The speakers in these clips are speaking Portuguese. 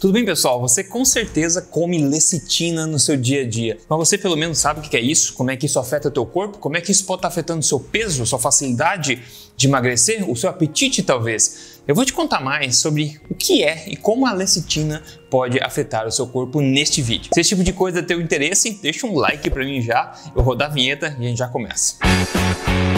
Tudo bem, pessoal? Você com certeza come lecitina no seu dia a dia, mas você pelo menos sabe o que é isso? Como é que isso afeta o teu corpo? Como é que isso pode estar afetando o seu peso, sua facilidade de emagrecer, o seu apetite talvez? Eu vou te contar mais sobre o que é e como a lecitina pode afetar o seu corpo neste vídeo. Se esse tipo de coisa é teu interesse, deixa um like para mim já, eu vou rodar a vinheta e a gente já começa. Tudo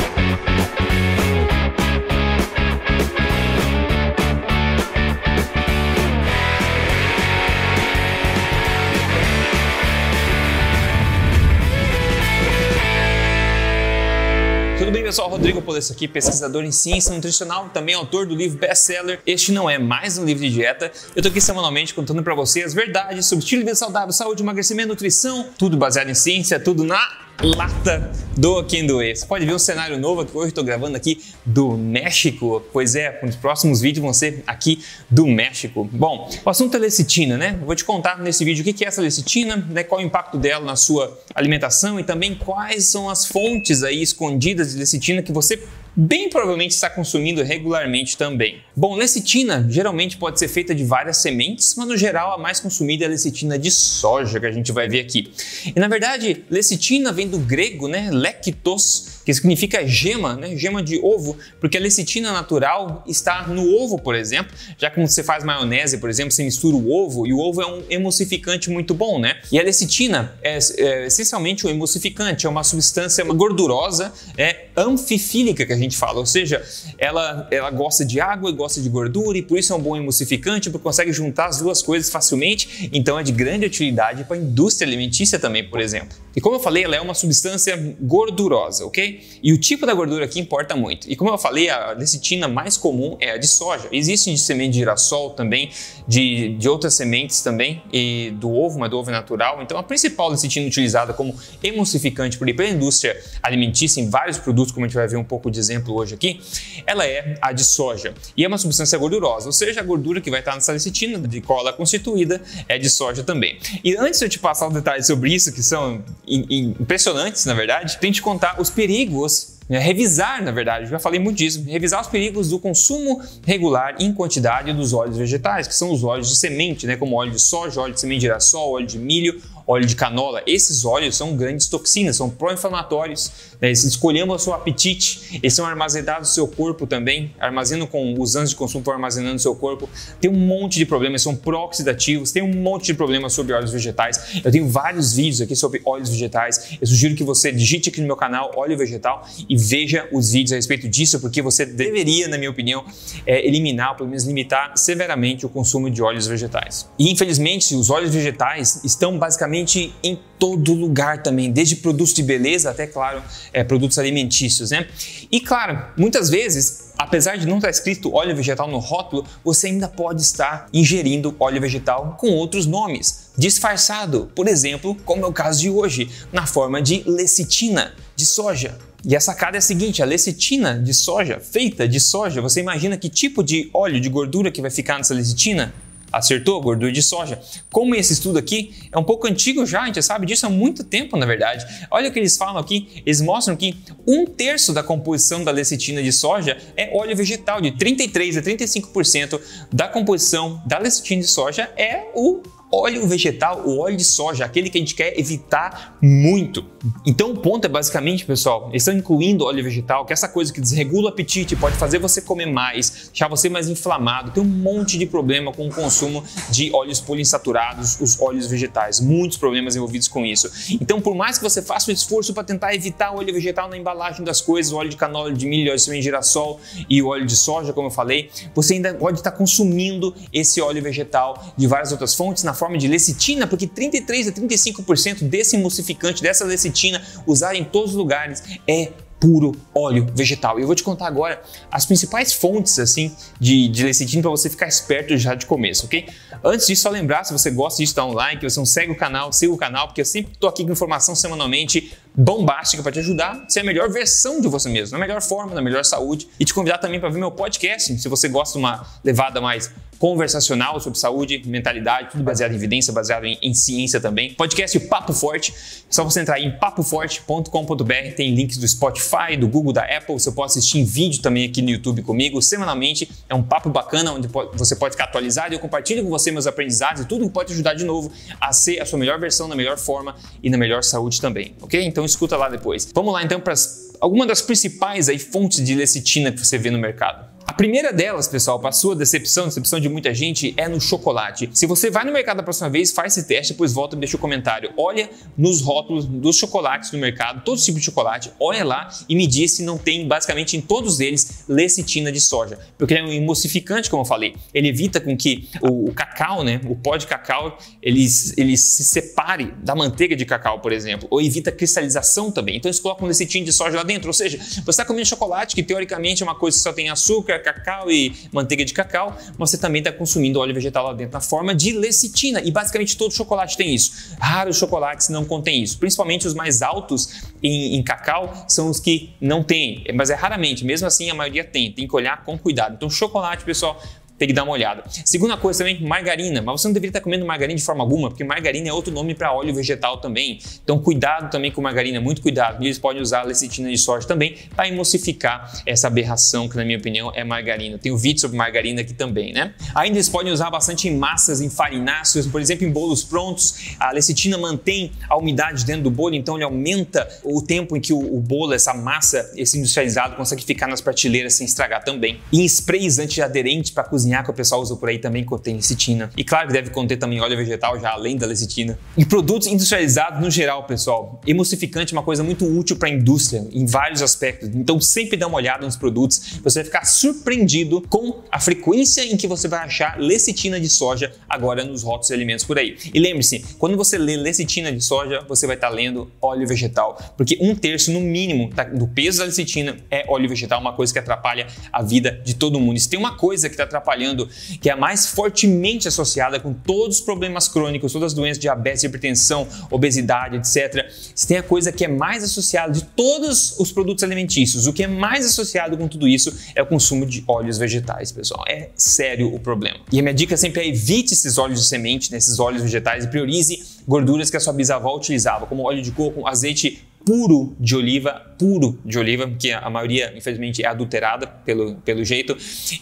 pessoal? Rodrigo Polesso aqui, pesquisador em ciência nutricional, também autor do livro best-seller Este Não É Mais Um Livro de Dieta. Eu tô aqui semanalmente contando para você as verdades sobre estilo de vida saudável, saúde, emagrecimento, nutrição, tudo baseado em ciência, tudo na lata do doer. Você pode ver um cenário novo que hoje estou gravando aqui do México. Pois é, os próximos vídeos vão ser aqui do México. Bom, o assunto é lecitina, né? Vou te contar nesse vídeo o que é essa lecitina, né? qual o impacto dela na sua alimentação e também quais são as fontes aí escondidas de lecitina que você bem provavelmente está consumindo regularmente também. Bom, lecitina geralmente pode ser feita de várias sementes, mas no geral a mais consumida é a lecitina de soja, que a gente vai ver aqui. E na verdade, lecitina vem do grego, né, lectos, que significa gema, né? gema de ovo, porque a lecitina natural está no ovo, por exemplo, já que quando você faz maionese, por exemplo, você mistura o ovo e o ovo é um emulsificante muito bom, né? E a lecitina é, é essencialmente um emulsificante, é uma substância gordurosa, é anfifílica que a gente fala, ou seja, ela, ela gosta de água e gosta de gordura e por isso é um bom emulsificante, porque consegue juntar as duas coisas facilmente, então é de grande utilidade para a indústria alimentícia também, por exemplo. E como eu falei, ela é uma substância gordurosa, ok? E o tipo da gordura aqui importa muito. E como eu falei, a lecitina mais comum é a de soja. Existe de semente de girassol também, de, de outras sementes também, e do ovo, mas do ovo natural. Então a principal lecitina utilizada como emulsificante por pela indústria alimentícia em vários produtos, como a gente vai ver um pouco de exemplo hoje aqui, ela é a de soja. E é uma substância gordurosa, ou seja, a gordura que vai estar nessa lecitina, de é constituída, é de soja também. E antes de eu te passar os detalhes sobre isso, que são impressionantes, na verdade, tem que contar os perigos né, revisar, na verdade, já falei muito disso, revisar os perigos do consumo regular em quantidade dos óleos vegetais, que são os óleos de semente, né, como óleo de soja, óleo de semente de girassol, óleo de milho, óleo de canola. Esses óleos são grandes toxinas, são pró-inflamatórios. Né? Escolhemos o seu apetite, eles são armazenados no seu corpo também, armazenam com os anos de consumo armazenando no seu corpo. Tem um monte de problemas, são pró-oxidativos, tem um monte de problemas sobre óleos vegetais. Eu tenho vários vídeos aqui sobre óleos vegetais. Eu sugiro que você digite aqui no meu canal óleo vegetal e veja os vídeos a respeito disso, porque você deveria, na minha opinião, é, eliminar, pelo menos limitar severamente o consumo de óleos vegetais. E infelizmente, os óleos vegetais estão basicamente praticamente em todo lugar também, desde produtos de beleza até, claro, é, produtos alimentícios, né? E claro, muitas vezes, apesar de não estar escrito óleo vegetal no rótulo, você ainda pode estar ingerindo óleo vegetal com outros nomes, disfarçado, por exemplo, como é o caso de hoje, na forma de lecitina de soja. E a sacada é a seguinte: a lecitina de soja, feita de soja, você imagina que tipo de óleo de gordura que vai ficar nessa lecitina? Acertou? Gordura de soja. Como esse estudo aqui é um pouco antigo já, a gente sabe disso há muito tempo, na verdade. Olha o que eles falam aqui, eles mostram que um terço da composição da lecitina de soja é óleo vegetal, de 33 a 35% da composição da lecitina de soja é o óleo vegetal, o óleo de soja, aquele que a gente quer evitar muito. Então o ponto é basicamente, pessoal, eles estão incluindo óleo vegetal, que é essa coisa que desregula o apetite, pode fazer você comer mais, deixar você mais inflamado, tem um monte de problema com o consumo de óleos poliinsaturados, os óleos vegetais, muitos problemas envolvidos com isso. Então, por mais que você faça um esforço para tentar evitar o óleo vegetal na embalagem das coisas, o óleo de canola, óleo de milho, óleo de semente de girassol e o óleo de soja, como eu falei, você ainda pode estar consumindo esse óleo vegetal de várias outras fontes na forma de lecitina, porque 33 a 35% desse emulsificante, dessa lecitina, usada em todos os lugares, é puro óleo vegetal. E eu vou te contar agora as principais fontes assim de, de lecitina para você ficar esperto já de começo, ok? Antes disso, só lembrar, se você gosta disso, dá um like, você não segue o canal, siga o canal, porque eu sempre estou aqui com informação semanalmente bombástica para te ajudar a ser a melhor versão de você mesmo, na melhor forma, na melhor saúde. E te convidar também para ver meu podcast, se você gosta de uma levada mais conversacional sobre saúde, mentalidade, tudo baseado em evidência, baseado em, em ciência também. Podcast Papo Forte, só você entrar em papoforte.com.br, tem links do Spotify, do Google, da Apple, você pode assistir em vídeo também aqui no YouTube comigo, semanalmente. É um papo bacana onde você pode ficar atualizado e eu compartilho com você meus aprendizados e tudo que pode te ajudar de novo a ser a sua melhor versão, na melhor forma e na melhor saúde também, ok? Então escuta lá depois. Vamos lá então para algumas das principais aí, fontes de lecitina que você vê no mercado. Primeira delas, pessoal, para sua decepção, decepção de muita gente, é no chocolate. Se você vai no mercado da próxima vez, faz esse teste, depois volta e deixa o um comentário. Olha nos rótulos dos chocolates do mercado, todo tipo de chocolate, olha lá e me diz se não tem, basicamente, em todos eles, lecitina de soja. Porque ele é um emulsificante, como eu falei. Ele evita com que o, o cacau, né, o pó de cacau, ele, ele se separe da manteiga de cacau, por exemplo, ou evita cristalização também. Então eles colocam lecitina de soja lá dentro. Ou seja, você está comendo chocolate, que teoricamente é uma coisa que só tem açúcar, cacau e manteiga de cacau, você também está consumindo óleo vegetal lá dentro na forma de lecitina. E basicamente todo chocolate tem isso. Raros chocolates não contêm isso. Principalmente os mais altos em, em cacau são os que não têm. Mas é raramente. Mesmo assim, a maioria tem. Tem que olhar com cuidado. Então, chocolate, pessoal, tem que dar uma olhada. Segunda coisa também, margarina. Mas você não deveria estar comendo margarina de forma alguma, porque margarina é outro nome para óleo vegetal também. Então, cuidado também com margarina, muito cuidado. E eles podem usar lecitina de soja também para emulsificar essa aberração que, na minha opinião, é margarina. Tem um vídeo sobre margarina aqui também, né? Ainda eles podem usar bastante em massas, em farináceos, por exemplo, em bolos prontos. A lecitina mantém a umidade dentro do bolo, então ele aumenta o tempo em que o, o bolo, essa massa, esse industrializado, consegue ficar nas prateleiras sem estragar também. E em sprays antiaderentes para cozinhar cozinhar que o pessoal usa por aí também contém lecitina. E claro que deve conter também óleo vegetal, já além da lecitina. E produtos industrializados no geral, pessoal. Emulsificante é uma coisa muito útil para a indústria em vários aspectos. Então sempre dá uma olhada nos produtos. Você vai ficar surpreendido com a frequência em que você vai achar lecitina de soja agora nos rótulos de alimentos por aí. E lembre-se, quando você lê lecitina de soja, você vai estar tá lendo óleo vegetal, porque um terço no mínimo do peso da lecitina é óleo vegetal, uma coisa que atrapalha a vida de todo mundo. E se tem uma coisa que está atrapalhando trabalhando, que é a mais fortemente associada com todos os problemas crônicos, todas as doenças, diabetes, hipertensão, obesidade, etc. Se tem a coisa que é mais associada de todos os produtos alimentícios, o que é mais associado com tudo isso é o consumo de óleos vegetais, pessoal. É sério o problema. E a minha dica sempre é evite esses óleos de semente, né, óleos vegetais e priorize gorduras que a sua bisavó utilizava, como óleo de coco, azeite puro de oliva, puro de oliva, que a maioria, infelizmente, é adulterada pelo, pelo jeito.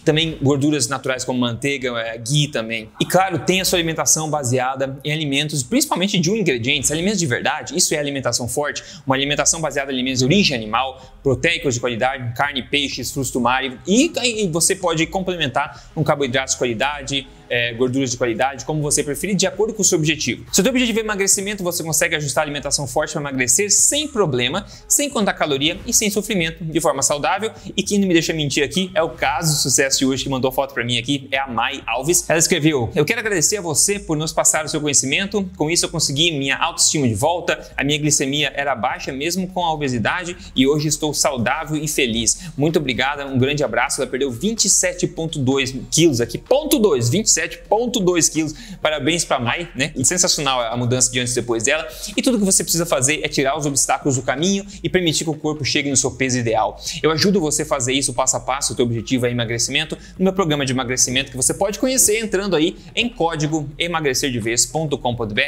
Também gorduras naturais como manteiga, é, ghee também. E claro, tem a sua alimentação baseada em alimentos, principalmente de um ingrediente, alimentos de verdade. Isso é alimentação forte, uma alimentação baseada em alimentos de origem animal, proteicos de qualidade, carne, peixes, frutos do mar. E, e você pode complementar com carboidratos de qualidade, é, gorduras de qualidade, como você preferir, de acordo com o seu objetivo. Se o seu objetivo é emagrecimento, você consegue ajustar a alimentação forte para emagrecer sem problema, sem contar caloria e sem sofrimento, de forma saudável. E quem não me deixa mentir aqui é o caso do sucesso de hoje que mandou foto para mim aqui, é a Mai Alves. Ela escreveu: Eu quero agradecer a você por nos passar o seu conhecimento. Com isso, eu consegui minha autoestima de volta, a minha glicemia era baixa mesmo com a obesidade e hoje estou saudável e feliz. Muito obrigada, um grande abraço. Ela perdeu 27,2 quilos aqui, ponto 2, 27 7,2 quilos. Parabéns para Mai, né? Sensacional a mudança de antes e depois dela. E tudo que você precisa fazer é tirar os obstáculos do caminho e permitir que o corpo chegue no seu peso ideal. Eu ajudo você a fazer isso passo a passo. O teu objetivo é emagrecimento no meu programa de emagrecimento que você pode conhecer entrando aí em código emagrecerdevez.com.br.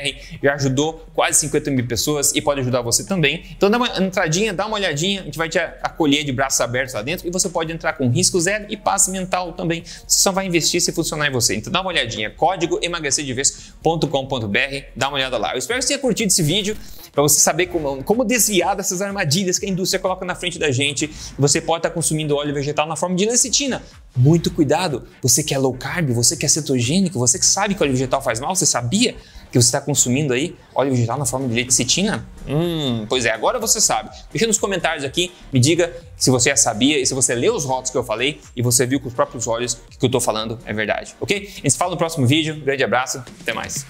Já ajudou quase 50 mil pessoas e pode ajudar você também. Então dá uma entradinha, dá uma olhadinha, a gente vai te acolher de braços abertos lá dentro e você pode entrar com risco zero e passe mental também. Você só vai investir se funcionar em você. Então dá dá uma olhadinha, código emagrecerdevez.com.br, dá uma olhada lá. Eu espero que você tenha curtido esse vídeo para você saber como, como desviar dessas armadilhas que a indústria coloca na frente da gente. Você pode estar consumindo óleo vegetal na forma de lecitina. Muito cuidado. Você que é low carb, você que é cetogênico, você que sabe que óleo vegetal faz mal, você sabia que você está consumindo aí óleo vegetal na forma de lecitina? Hum, pois é, agora você sabe. Deixa nos comentários aqui, me diga se você já sabia e se você leu os rótulos que eu falei e você viu com os próprios olhos que o que eu estou falando é verdade, ok? A gente se fala no próximo vídeo. grande abraço, até mais.